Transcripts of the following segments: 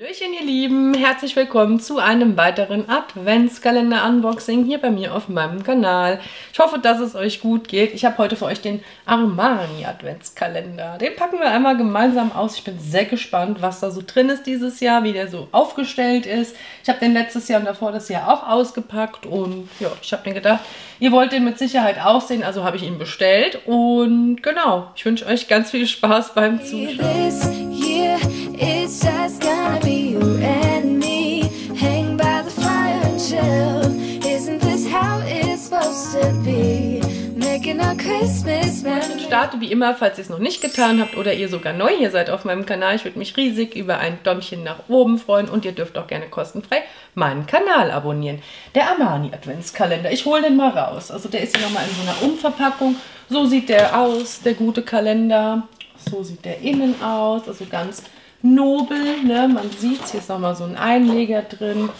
Hallöchen ihr Lieben, herzlich willkommen zu einem weiteren Adventskalender-Unboxing hier bei mir auf meinem Kanal. Ich hoffe, dass es euch gut geht. Ich habe heute für euch den Armani Adventskalender. Den packen wir einmal gemeinsam aus. Ich bin sehr gespannt, was da so drin ist dieses Jahr, wie der so aufgestellt ist. Ich habe den letztes Jahr und davor das Jahr auch ausgepackt und ja, ich habe mir gedacht, ihr wollt den mit Sicherheit auch sehen, also habe ich ihn bestellt und genau, ich wünsche euch ganz viel Spaß beim Zuschauen. It's just gonna be you and me Hang by the fire and chill Isn't this how it's supposed to be? Making our Christmas memories Starte wie immer, falls ihr es noch nicht getan habt oder ihr sogar neu hier seid auf meinem Kanal. Ich würde mich riesig über ein Däumchen nach oben freuen und ihr dürft auch gerne kostenfrei meinen Kanal abonnieren. Der Armani Adventskalender. Ich hole den mal raus. Also der ist hier nochmal in so einer Umverpackung. So sieht der aus, der gute Kalender. So sieht der innen aus. Also ganz nobel. Ne? Man sieht hier ist nochmal so ein Einleger drin.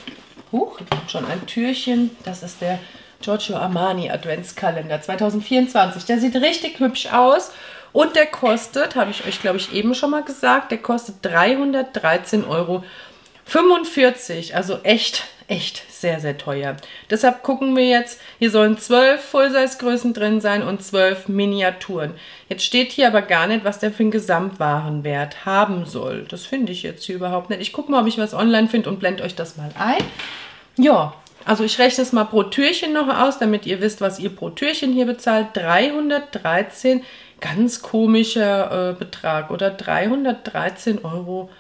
Huch, schon ein Türchen. Das ist der Giorgio Armani Adventskalender 2024. Der sieht richtig hübsch aus. Und der kostet, habe ich euch glaube ich eben schon mal gesagt, der kostet 313 Euro 45, also echt, echt sehr, sehr teuer. Deshalb gucken wir jetzt, hier sollen zwölf Full-Size-Größen drin sein und zwölf Miniaturen. Jetzt steht hier aber gar nicht, was der für einen Gesamtwarenwert haben soll. Das finde ich jetzt hier überhaupt nicht. Ich gucke mal, ob ich was online finde und blende euch das mal ein. Ja, also ich rechne es mal pro Türchen noch aus, damit ihr wisst, was ihr pro Türchen hier bezahlt. 313, ganz komischer äh, Betrag, oder? 313 Euro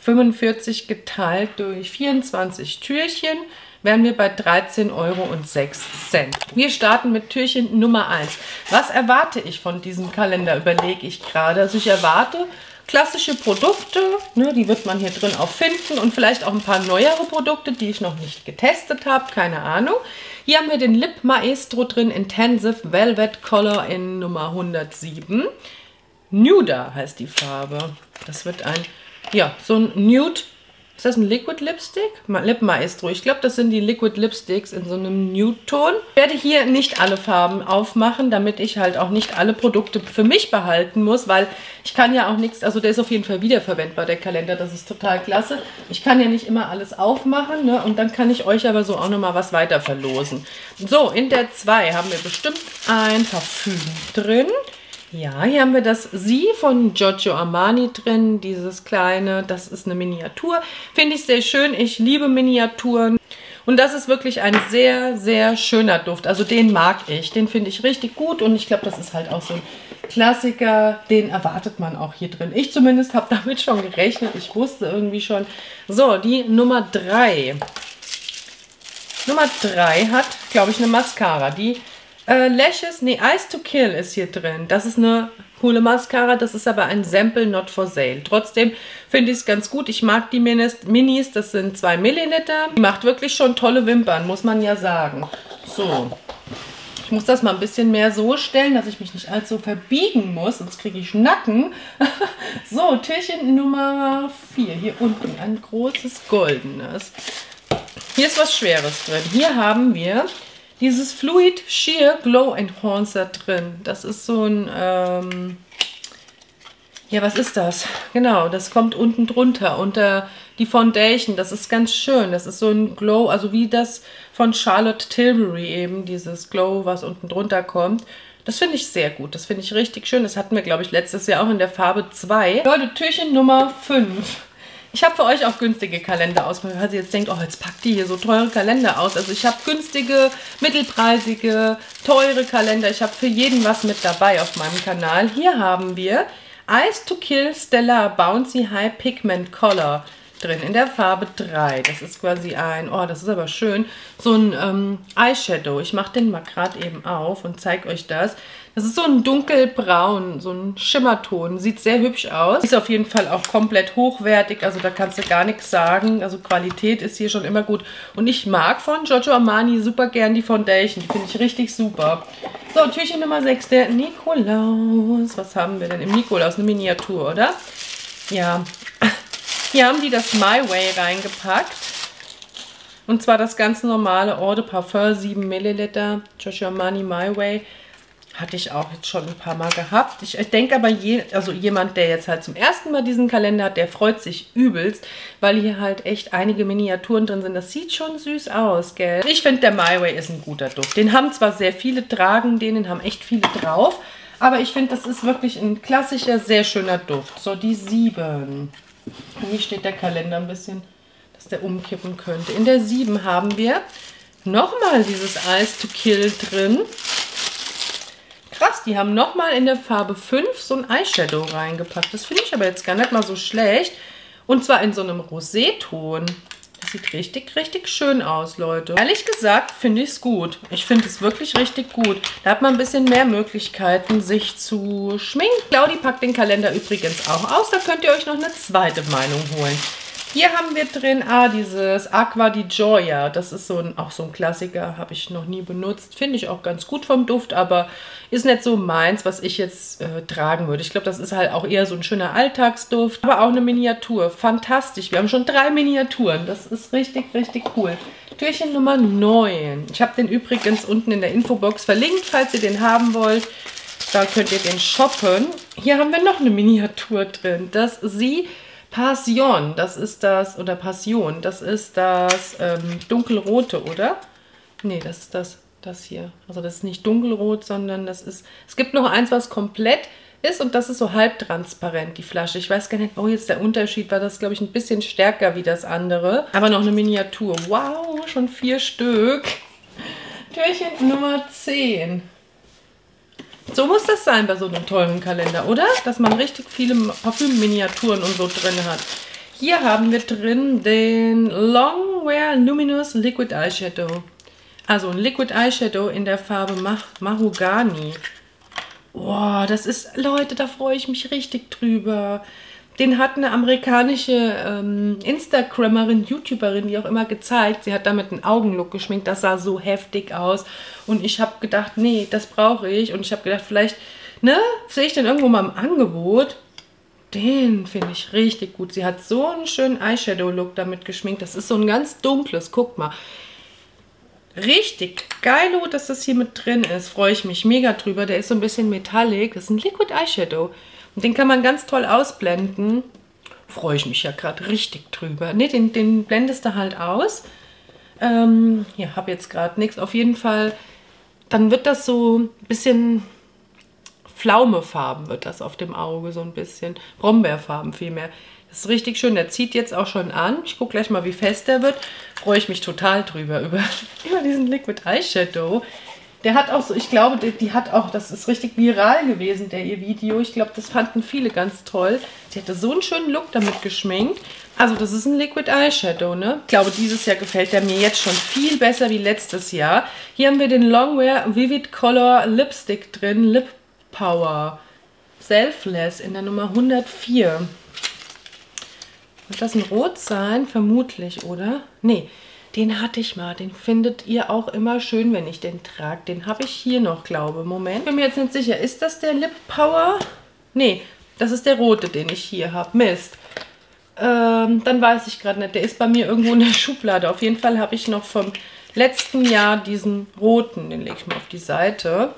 45 geteilt durch 24 Türchen wären wir bei 13,06 Euro. Wir starten mit Türchen Nummer 1. Was erwarte ich von diesem Kalender, überlege ich gerade. Also ich erwarte klassische Produkte, ne, die wird man hier drin auch finden und vielleicht auch ein paar neuere Produkte, die ich noch nicht getestet habe, keine Ahnung. Hier haben wir den Lip Maestro drin, Intensive Velvet Color in Nummer 107. Nuda heißt die Farbe. Das wird ein ja, so ein Nude. Ist das ein Liquid Lipstick? Lip Maestro. Ich glaube, das sind die Liquid Lipsticks in so einem Nude-Ton. Ich werde hier nicht alle Farben aufmachen, damit ich halt auch nicht alle Produkte für mich behalten muss, weil ich kann ja auch nichts, also der ist auf jeden Fall wiederverwendbar, der Kalender. Das ist total klasse. Ich kann ja nicht immer alles aufmachen ne? und dann kann ich euch aber so auch nochmal was weiter verlosen. So, in der 2 haben wir bestimmt ein Parfüm drin. Ja, hier haben wir das Sie von Giorgio Armani drin, dieses kleine, das ist eine Miniatur. Finde ich sehr schön, ich liebe Miniaturen. Und das ist wirklich ein sehr, sehr schöner Duft. Also den mag ich, den finde ich richtig gut und ich glaube, das ist halt auch so ein Klassiker, den erwartet man auch hier drin. Ich zumindest habe damit schon gerechnet, ich wusste irgendwie schon. So, die Nummer 3. Nummer 3 hat, glaube ich, eine Mascara, die äh, Lashes, nee, Eyes to Kill ist hier drin. Das ist eine coole Mascara, das ist aber ein Sample not for sale. Trotzdem finde ich es ganz gut. Ich mag die Minis, das sind 2 Milliliter. Die macht wirklich schon tolle Wimpern, muss man ja sagen. So, ich muss das mal ein bisschen mehr so stellen, dass ich mich nicht allzu verbiegen muss, sonst kriege ich Nacken. so, Türchen Nummer 4, hier unten, ein großes goldenes. Hier ist was Schweres drin. Hier haben wir dieses Fluid Sheer Glow Enhancer drin. Das ist so ein, ähm, ja, was ist das? Genau, das kommt unten drunter, unter die Foundation. Das ist ganz schön. Das ist so ein Glow, also wie das von Charlotte Tilbury eben, dieses Glow, was unten drunter kommt. Das finde ich sehr gut. Das finde ich richtig schön. Das hatten wir, glaube ich, letztes Jahr auch in der Farbe 2. Leute, Türchen Nummer 5. Ich habe für euch auch günstige Kalender aus, weil ihr jetzt denkt, oh, jetzt packt die hier so teure Kalender aus. Also ich habe günstige, mittelpreisige, teure Kalender. Ich habe für jeden was mit dabei auf meinem Kanal. Hier haben wir Ice to Kill Stellar Bouncy High Pigment Color drin in der Farbe 3. Das ist quasi ein, oh, das ist aber schön, so ein ähm, Eyeshadow. Ich mache den mal gerade eben auf und zeige euch das. Das ist so ein dunkelbraun, so ein Schimmerton. Sieht sehr hübsch aus. Ist auf jeden Fall auch komplett hochwertig, also da kannst du gar nichts sagen. Also Qualität ist hier schon immer gut. Und ich mag von Giorgio Armani super gern die Foundation. Die finde ich richtig super. So, Türchen Nummer 6, der Nikolaus. Was haben wir denn im Nikolaus? Eine Miniatur, oder? Ja. Hier haben die das My Way reingepackt. Und zwar das ganz normale Eau de Parfum 7 Milliliter. Giorgio Armani My Way. Hatte ich auch jetzt schon ein paar Mal gehabt. Ich, denke aber, je, also jemand, der jetzt halt zum ersten Mal diesen Kalender hat, der freut sich übelst, weil hier halt echt einige Miniaturen drin sind. Das sieht schon süß aus, gell? Ich finde, der My Way ist ein guter Duft. Den haben zwar sehr viele tragen, den haben echt viele drauf, aber ich finde, das ist wirklich ein klassischer, sehr schöner Duft. So, die 7. Hier steht der Kalender ein bisschen, dass der umkippen könnte. In der 7 haben wir nochmal dieses Ice to Kill drin. Krass, die haben nochmal in der Farbe 5 so ein Eyeshadow reingepackt. Das finde ich aber jetzt gar nicht mal so schlecht. Und zwar in so einem Roséton. Das sieht richtig, richtig schön aus, Leute. Ehrlich gesagt finde ich es gut. Ich finde es wirklich richtig gut. Da hat man ein bisschen mehr Möglichkeiten, sich zu schminken. Claudi packt den Kalender übrigens auch aus. Da könnt ihr euch noch eine zweite Meinung holen. Hier haben wir drin, ah, dieses Aqua di Gioia. Das ist so ein, auch so ein Klassiker, habe ich noch nie benutzt. Finde ich auch ganz gut vom Duft, aber ist nicht so meins, was ich jetzt äh, tragen würde. Ich glaube, das ist halt auch eher so ein schöner Alltagsduft, aber auch eine Miniatur. Fantastisch. Wir haben schon drei Miniaturen. Das ist richtig, richtig cool. Türchen Nummer 9. Ich habe den übrigens unten in der Infobox verlinkt, falls ihr den haben wollt. Da könnt ihr den shoppen. Hier haben wir noch eine Miniatur drin. Das sie Passion, das ist das, oder Passion, das ist das ähm, dunkelrote, oder? Nee, das ist das, das hier. Also das ist nicht dunkelrot, sondern das ist, es gibt noch eins, was komplett ist und das ist so halbtransparent, die Flasche. Ich weiß gar nicht, oh, jetzt der Unterschied war das, glaube ich, ein bisschen stärker wie das andere. Aber noch eine Miniatur. Wow, schon vier Stück. Türchen Nummer 10. So muss das sein bei so einem teuren Kalender, oder? Dass man richtig viele Parfüm-Miniaturen und so drin hat. Hier haben wir drin den Longwear Luminous Liquid Eyeshadow. Also ein Liquid Eyeshadow in der Farbe Mah Mahogany. Boah, das ist, Leute, da freue ich mich richtig drüber. Den hat eine amerikanische ähm, Instagrammerin, YouTuberin, wie auch immer, gezeigt. Sie hat damit einen Augenlook geschminkt. Das sah so heftig aus. Und ich habe gedacht, nee, das brauche ich. Und ich habe gedacht, vielleicht, ne, sehe ich den irgendwo mal im Angebot. Den finde ich richtig gut. Sie hat so einen schönen Eyeshadow-Look damit geschminkt. Das ist so ein ganz dunkles. Guck mal. Richtig geil, dass das hier mit drin ist. Freue ich mich mega drüber. Der ist so ein bisschen metallic. Das ist ein Liquid Eyeshadow. Den kann man ganz toll ausblenden. Freue ich mich ja gerade richtig drüber. Ne, den, den blendest du halt aus. Ähm, ja, habe jetzt gerade nichts. Auf jeden Fall, dann wird das so ein bisschen Pflaumefarben wird das auf dem Auge, so ein bisschen. Brombeerfarben vielmehr. Das ist richtig schön. Der zieht jetzt auch schon an. Ich gucke gleich mal, wie fest der wird. Freue ich mich total drüber, über, über diesen Liquid Eyeshadow. Der hat auch so, ich glaube, die, die, hat auch, das ist richtig viral gewesen, der ihr Video. Ich glaube, das fanden viele ganz toll. Sie hatte so einen schönen Look damit geschminkt. Also das ist ein Liquid Eyeshadow, ne? Ich glaube, dieses Jahr gefällt der mir jetzt schon viel besser wie letztes Jahr. Hier haben wir den Longwear Vivid Color Lipstick drin. Lip Power. Selfless in der Nummer 104. Wird das ein Rot sein? Vermutlich, oder? Nee, den hatte ich mal. Den findet ihr auch immer schön, wenn ich den trage. Den habe ich hier noch, glaube ich. Moment. Ich bin mir jetzt nicht sicher. Ist das der Lip Power? Nee, das ist der rote, den ich hier habe. Mist. Ähm, dann weiß ich gerade nicht. Der ist bei mir irgendwo in der Schublade. Auf jeden Fall habe ich noch vom letzten Jahr diesen roten. Den lege ich mal auf die Seite.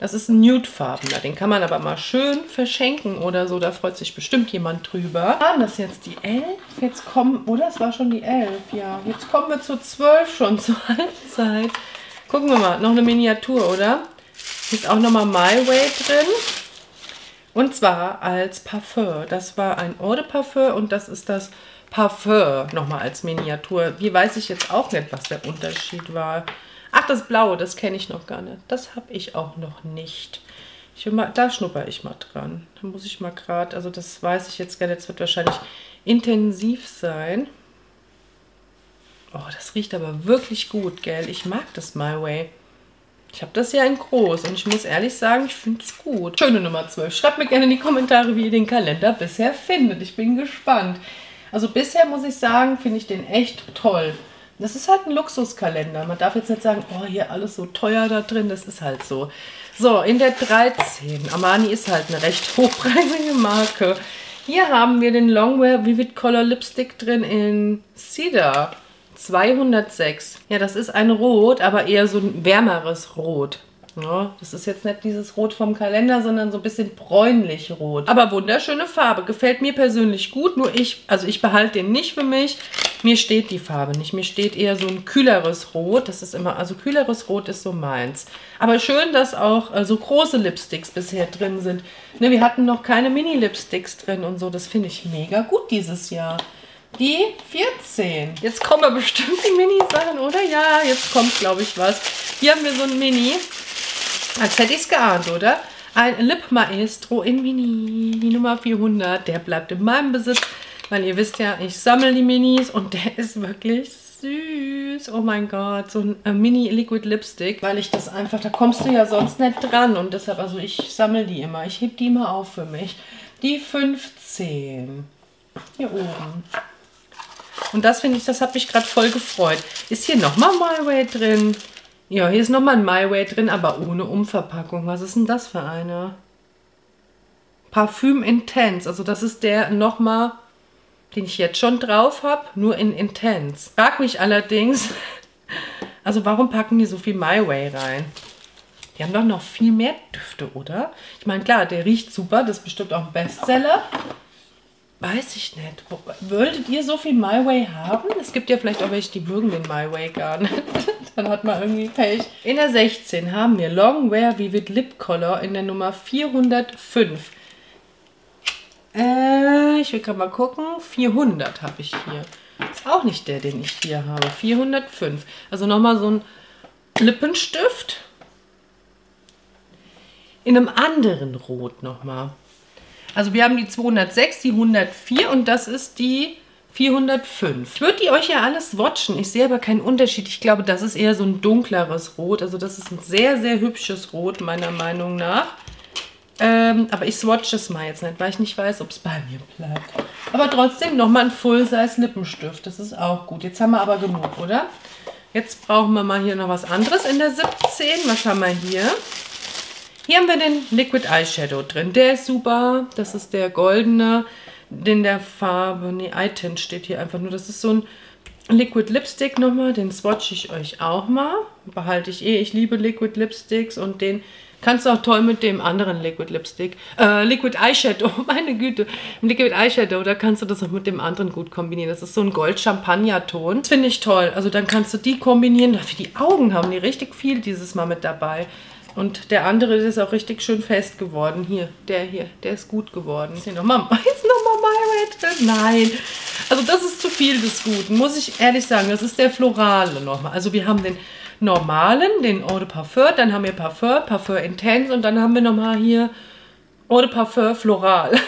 Das ist ein Nudefarbener. Den kann man aber mal schön verschenken oder so. Da freut sich bestimmt jemand drüber. Waren das jetzt die 11? Jetzt kommen, oder? Es war schon die 11, ja. Jetzt kommen wir zur 12 schon zur Halbzeit. Gucken wir mal. Noch eine Miniatur, oder? Ist auch nochmal My Way drin. Und zwar als Parfum. Das war ein Eau de Parfum und das ist das Parfum nochmal als Miniatur. Hier weiß ich jetzt auch nicht, was der Unterschied war. Ach, das Blaue, das kenne ich noch gar nicht. Das habe ich auch noch nicht. Ich will mal, da schnupper ich mal dran. Da muss ich mal gerade, also das weiß ich jetzt gar nicht. Das wird wahrscheinlich intensiv sein. Oh, das riecht aber wirklich gut, gell? Ich mag das My Way. Ich habe das ja in groß und ich muss ehrlich sagen, ich finde es gut. Schöne Nummer 12. Schreibt mir gerne in die Kommentare, wie ihr den Kalender bisher findet. Ich bin gespannt. Also bisher muss ich sagen, finde ich den echt toll. Das ist halt ein Luxuskalender. Man darf jetzt nicht sagen, oh, hier alles so teuer da drin. Das ist halt so. So, in der 13. Armani ist halt eine recht hochpreisige Marke. Hier haben wir den Longwear Vivid Color Lipstick drin in Cedar. 206. Ja, das ist ein Rot, aber eher so ein wärmeres Rot. Ja, das ist jetzt nicht dieses Rot vom Kalender, sondern so ein bisschen bräunlich rot. Aber wunderschöne Farbe. Gefällt mir persönlich gut. Nur ich, also ich behalte den nicht für mich. Mir steht die Farbe nicht. Mir steht eher so ein kühleres Rot. Das ist immer, also kühleres Rot ist so meins. Aber schön, dass auch äh, so große Lipsticks bisher drin sind. Ne, wir hatten noch keine Mini-Lipsticks drin und so. Das finde ich mega gut dieses Jahr. Die 14. Jetzt kommen aber bestimmt die Mini-Sachen, oder? Ja, jetzt kommt, glaube ich, was. Hier haben wir so ein Mini. Als hätte ich es geahnt, oder? Ein Lip Maestro in Mini, die Nummer 400. Der bleibt in meinem Besitz, weil ihr wisst ja, ich sammle die Minis und der ist wirklich süß. Oh mein Gott, so ein äh, Mini Liquid Lipstick, weil ich das einfach, da kommst du ja sonst nicht dran und deshalb, also ich sammle die immer. Ich heb die immer auf für mich. Die 15. Hier oben. Und das finde ich, das hat mich gerade voll gefreut. Ist hier nochmal My Way drin? Ja, hier ist nochmal ein My Way drin, aber ohne Umverpackung. Was ist denn das für eine? Parfüm Intense. Also das ist der nochmal, den ich jetzt schon drauf habe, nur in Intense. Frag mich allerdings, also warum packen die so viel My Way rein? Die haben doch noch viel mehr Düfte, oder? Ich meine, klar, der riecht super, das ist bestimmt auch ein Bestseller. Weiß ich nicht. Würdet ihr so viel My Way haben? Es gibt ja vielleicht auch welche, die mögen den My Way gar nicht. Dann hat man irgendwie Pech. In der 16 haben wir Long Wear Vivid Lip Color in der Nummer 405. Äh, ich will gerade mal gucken. 400 habe ich hier. Ist auch nicht der, den ich hier habe. 405. Also nochmal so ein Lippenstift. In einem anderen Rot nochmal. Also wir haben die 206, die 104 und das ist die 405. Ich würde die euch ja alles swatchen. Ich sehe aber keinen Unterschied. Ich glaube, das ist eher so ein dunkleres Rot. Also das ist ein sehr, sehr hübsches Rot, meiner Meinung nach. Ähm, aber ich swatche es mal jetzt nicht, weil ich nicht weiß, ob es bei mir bleibt. Aber trotzdem nochmal ein Full-Size Lippenstift. Das ist auch gut. Jetzt haben wir aber genug, oder? Jetzt brauchen wir mal hier noch was anderes in der 17. Was haben wir hier? Hier haben wir den Liquid Eyeshadow drin. Der ist super. Das ist der goldene in der Farbe, nee, Eye steht hier einfach nur. Das ist so ein Liquid Lipstick nochmal. Den swatche ich euch auch mal. Behalte ich eh. Ich liebe Liquid Lipsticks und den kannst du auch toll mit dem anderen Liquid Lipstick, äh, Liquid Eyeshadow, meine Güte, Liquid Eyeshadow, da kannst du das auch mit dem anderen gut kombinieren. Das ist so ein Gold-Champagner-Ton. Das finde ich toll. Also dann kannst du die kombinieren. Für die Augen haben die richtig viel dieses Mal mit dabei. Und der andere ist auch richtig schön fest geworden. Hier, der hier, der ist gut geworden. Ist hier nochmal, ist nochmal My Red Nein. Also das ist zu viel des Guten, muss ich ehrlich sagen. Das ist der Florale nochmal. Also wir haben den normalen, den Eau de Parfum, dann haben wir Parfum, Parfum Intense und dann haben wir nochmal hier Eau de Parfum Floral.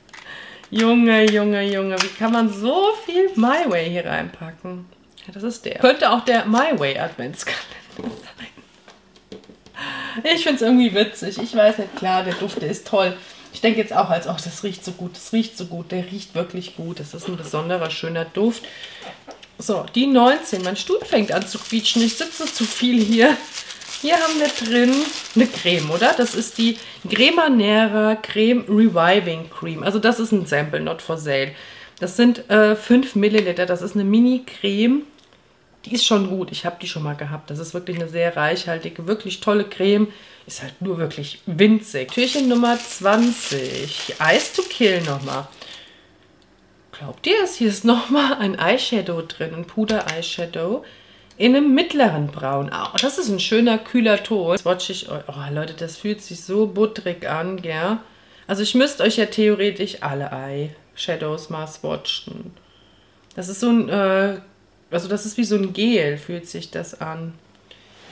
Junge, Junge, Junge, wie kann man so viel My Way hier reinpacken? Ja, das ist der. Könnte auch der My Way Adventskalender sein. Ich finde es irgendwie witzig. Ich weiß nicht, klar, der Duft, der ist toll. Ich denke jetzt auch als, oh, das riecht so gut, das riecht so gut, der riecht wirklich gut. Das ist ein besonderer, schöner Duft. So, die 19. Mein Stuhl fängt an zu quietschen. Ich sitze zu viel hier. Hier haben wir drin eine Creme, oder? Das ist die Cremanera Creme Reviving Cream. Also das ist ein Sample, not for sale. Das sind äh, 5 Milliliter. Das ist eine Mini-Creme die ist schon gut. Ich habe die schon mal gehabt. Das ist wirklich eine sehr reichhaltige, wirklich tolle Creme. Ist halt nur wirklich winzig. Türchen Nummer 20. Ice to Kill nochmal. Glaubt ihr es? Hier ist nochmal ein Eyeshadow drin. Ein Puder-Eyeshadow. In einem mittleren Braun. Oh, das ist ein schöner, kühler Ton. Swatch ich euch. Oh, Leute, das fühlt sich so butterig an, gell? Also ich müsste euch ja theoretisch alle Eyeshadows mal swatchen. Das ist so ein äh, also das ist wie so ein Gel, fühlt sich das an.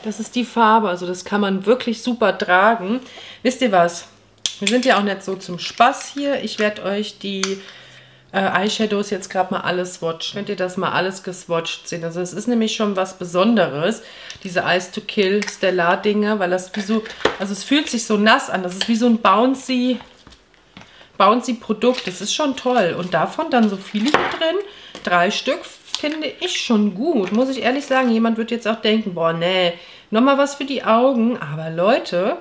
Das ist die Farbe, also das kann man wirklich super tragen. Wisst ihr was? Wir sind ja auch nicht so zum Spaß hier. Ich werde euch die äh, Eyeshadows jetzt gerade mal alles swatchen. Könnt ihr das mal alles geswatcht sehen. Also es ist nämlich schon was Besonderes, diese Ice to Kill Stellar Dinger, weil das wie so, also es fühlt sich so nass an. Das ist wie so ein bouncy, bouncy Produkt. Das ist schon toll. Und davon dann so viele drin. Drei Stück finde ich schon gut. Muss ich ehrlich sagen, jemand wird jetzt auch denken, boah, nee, nochmal was für die Augen. Aber Leute,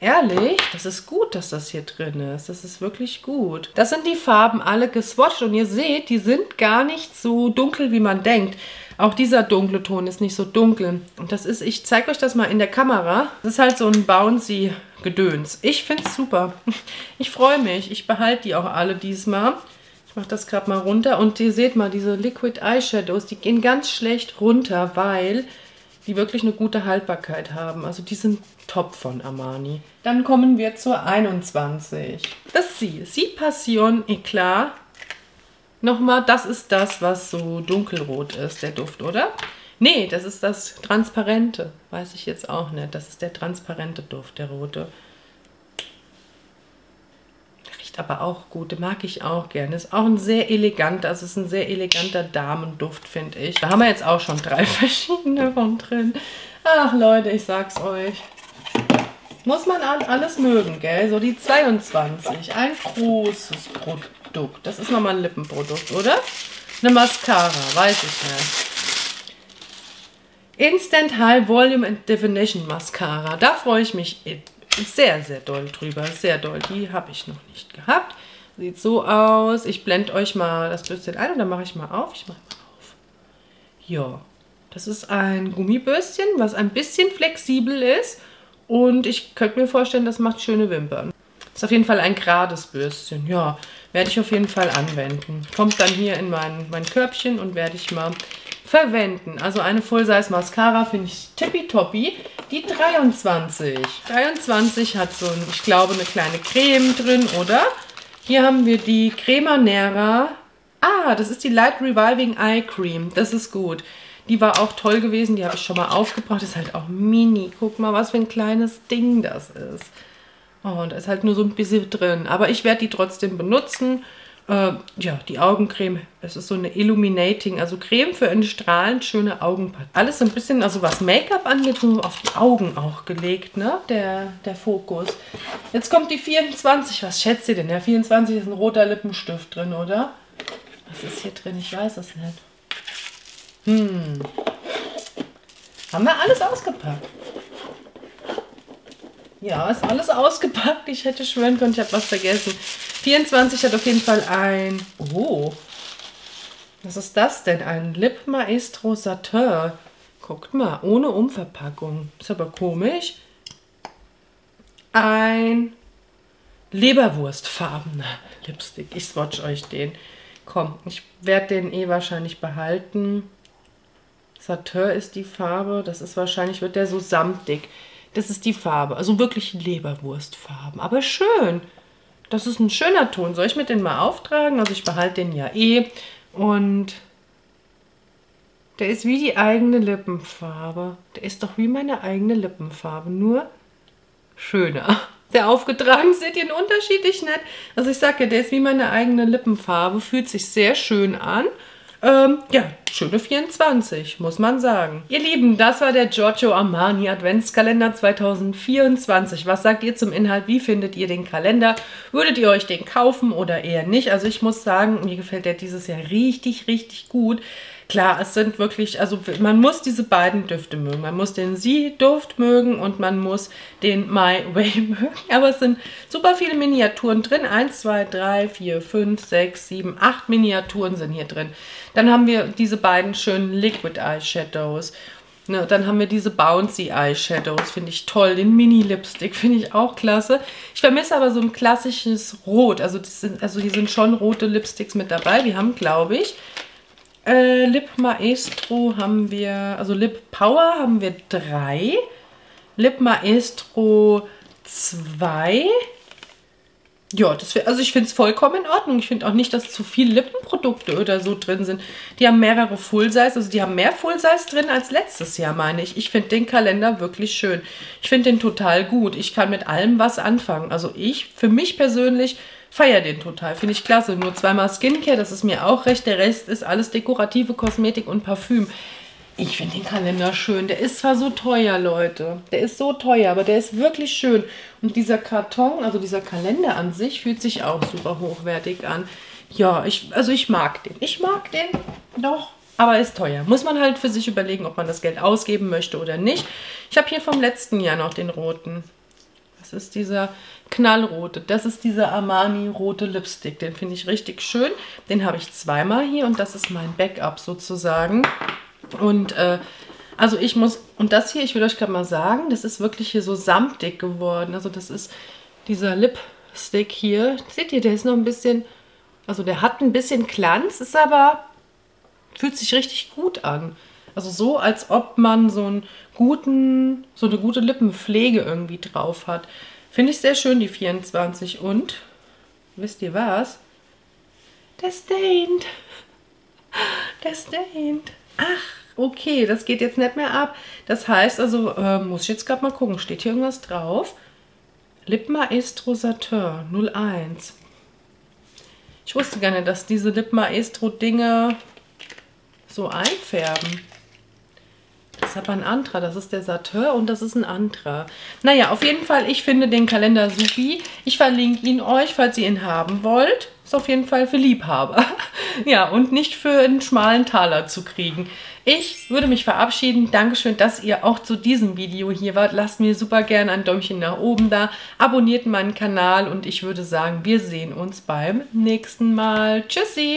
ehrlich, das ist gut, dass das hier drin ist. Das ist wirklich gut. Das sind die Farben alle geswatcht und ihr seht, die sind gar nicht so dunkel, wie man denkt. Auch dieser dunkle Ton ist nicht so dunkel. Und das ist, ich zeige euch das mal in der Kamera. Das ist halt so ein bouncy Gedöns. Ich finde es super. Ich freue mich. Ich behalte die auch alle diesmal. Ich mache das gerade mal runter. Und ihr seht mal, diese Liquid Eyeshadows, die gehen ganz schlecht runter, weil die wirklich eine gute Haltbarkeit haben. Also die sind top von Armani. Dann kommen wir zur 21. Das ist sie. Sie Passion Eclat. Nochmal, das ist das, was so dunkelrot ist, der Duft, oder? Nee, das ist das Transparente. Weiß ich jetzt auch nicht. Das ist der transparente Duft, der rote. Aber auch gut. Mag ich auch gerne. Ist auch ein sehr eleganter, also ist ein sehr eleganter Damenduft, finde ich. Da haben wir jetzt auch schon drei verschiedene von drin. Ach Leute, ich sag's euch. Muss man alles mögen, gell? So die 22. Ein großes Produkt. Das ist nochmal ein Lippenprodukt, oder? Eine Mascara, weiß ich nicht. Instant High Volume and Definition Mascara. Da freue ich mich sehr, sehr doll drüber. Sehr doll. Die habe ich noch nicht gehabt. Sieht so aus. Ich blende euch mal das Bürstchen ein und dann mache ich mal auf. Ich mache mal auf. Ja, das ist ein Gummibürstchen, was ein bisschen flexibel ist. Und ich könnte mir vorstellen, das macht schöne Wimpern. Ist auf jeden Fall ein gerades Bürstchen. Ja, werde ich auf jeden Fall anwenden. Kommt dann hier in mein, mein Körbchen und werde ich mal verwenden. Also eine Full-Size Mascara finde ich tippitoppi. Die 23. 23 hat so, ein, ich glaube, eine kleine Creme drin, oder? Hier haben wir die Crema Nera. Ah, das ist die Light Reviving Eye Cream. Das ist gut. Die war auch toll gewesen. Die habe ich schon mal aufgebracht. Ist halt auch mini. Guck mal, was für ein kleines Ding das ist. Oh, und da ist halt nur so ein bisschen drin. Aber ich werde die trotzdem benutzen. Äh, ja, die Augencreme, es ist so eine Illuminating, also Creme für eine strahlend schöne Augenpartie. Alles so ein bisschen, also was Make-up angeht, so auf die Augen auch gelegt, ne, der, der Fokus. Jetzt kommt die 24, was schätzt ihr denn? Der 24 ist ein roter Lippenstift drin, oder? Was ist hier drin? Ich weiß es nicht. Hm. Haben wir alles ausgepackt? Ja, ist alles ausgepackt. Ich hätte schwören können, ich habe was vergessen. 24 hat auf jeden Fall ein... Oh, was ist das denn? Ein Lip Maestro Satin. Guckt mal, ohne Umverpackung. Ist aber komisch. Ein Leberwurstfarbener Lipstick. Ich swatch euch den. Komm, ich werde den eh wahrscheinlich behalten. Satin ist die Farbe. Das ist wahrscheinlich, wird der so samtig. Das ist die Farbe. Also wirklich Leberwurstfarben. Aber schön. Das ist ein schöner Ton. Soll ich mir den mal auftragen? Also ich behalte den ja eh. Und der ist wie die eigene Lippenfarbe. Der ist doch wie meine eigene Lippenfarbe, nur schöner. Der aufgetragen, seht ihr den Unterschied? Ich nicht. Also ich sage ja, der ist wie meine eigene Lippenfarbe, fühlt sich sehr schön an. Ähm, ja, schöne 24, muss man sagen. Ihr Lieben, das war der Giorgio Armani Adventskalender 2024. Was sagt ihr zum Inhalt? Wie findet ihr den Kalender? Würdet ihr euch den kaufen oder eher nicht? Also ich muss sagen, mir gefällt der dieses Jahr richtig, richtig gut. Klar, es sind wirklich, also man muss diese beiden Düfte mögen. Man muss den Sie-Duft mögen und man muss den My Way mögen. Aber es sind super viele Miniaturen drin. 1, 2, 3, 4, 5, 6, 7, 8 Miniaturen sind hier drin. Dann haben wir diese beiden schönen Liquid Eyeshadows. Ne, dann haben wir diese Bouncy Eyeshadows, finde ich toll. Den Mini-Lipstick finde ich auch klasse. Ich vermisse aber so ein klassisches Rot. Also, sind, also hier sind schon rote Lipsticks mit dabei. Wir haben, glaube ich, äh, Lip Maestro haben wir, also Lip Power haben wir drei. Lip Maestro zwei. Ja, das also ich finde es vollkommen in Ordnung. Ich finde auch nicht, dass zu viele Lippenprodukte oder so drin sind. Die haben mehrere Full-Size, also die haben mehr Full-Size drin als letztes Jahr, meine ich. Ich finde den Kalender wirklich schön. Ich finde den total gut. Ich kann mit allem was anfangen. Also ich, für mich persönlich, feiere den total. Finde ich klasse. Nur zweimal Skincare, das ist mir auch recht. Der Rest ist alles dekorative Kosmetik und Parfüm. Ich finde den Kalender schön. Der ist zwar so teuer, Leute. Der ist so teuer, aber der ist wirklich schön. Und dieser Karton, also dieser Kalender an sich, fühlt sich auch super hochwertig an. Ja, ich, also ich mag den. Ich mag den doch. Aber ist teuer. Muss man halt für sich überlegen, ob man das Geld ausgeben möchte oder nicht. Ich habe hier vom letzten Jahr noch den roten. Das ist dieser knallrote. Das ist dieser Armani rote Lipstick. Den finde ich richtig schön. Den habe ich zweimal hier und das ist mein Backup sozusagen. Und äh, also ich muss, und das hier, ich will euch gerade mal sagen, das ist wirklich hier so samtig geworden. Also das ist dieser Lipstick hier. Seht ihr, der ist noch ein bisschen, also der hat ein bisschen Glanz, ist aber, fühlt sich richtig gut an. Also so, als ob man so einen guten, so eine gute Lippenpflege irgendwie drauf hat. Finde ich sehr schön, die 24. Und, wisst ihr was? Der stained. Der stained. Ach, okay, das geht jetzt nicht mehr ab. Das heißt also, äh, muss ich jetzt gerade mal gucken, steht hier irgendwas drauf? Lip Maestro Satin 01. Ich wusste nicht, dass diese Lip Maestro Dinge so einfärben. Das ist aber ein Antra, das ist der Satin und das ist ein Antra. Naja, auf jeden Fall, ich finde den Kalender supi. Ich verlinke ihn euch, falls ihr ihn haben wollt. Ist auf jeden Fall für Liebhaber. ja, und nicht für einen schmalen Taler zu kriegen. Ich würde mich verabschieden. Dankeschön, dass ihr auch zu diesem Video hier wart. Lasst mir super gerne ein Däumchen nach oben da. Abonniert meinen Kanal und ich würde sagen, wir sehen uns beim nächsten Mal. Tschüssi!